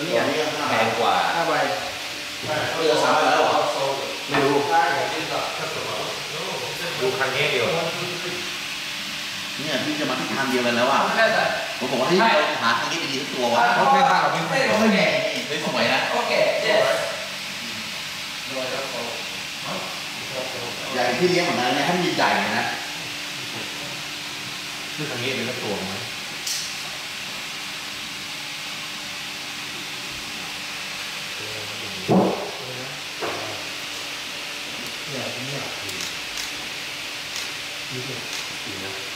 ตัวนี้แพงกว่าห้าใบเออสามไปแล้วเหรอไม่รู้ดูคันนี้เดียวเนี่ยพี่จะมาที่ทางเดียวกันแล้วอะผมบอกว่าให้เราหาทางนี้ไปดีทุกตัววะเพราะแค่บ้านเราไม่แพงไม่แน่นี่เป็นสมัยนะ Okay, yes. ใหญ่ที่เลี้ยงเหมือนกันนะให้มันใหญ่ๆนะคือคันนี้เป็นสักตัวไหม nhà cũng nhỏ thì như thế thì nào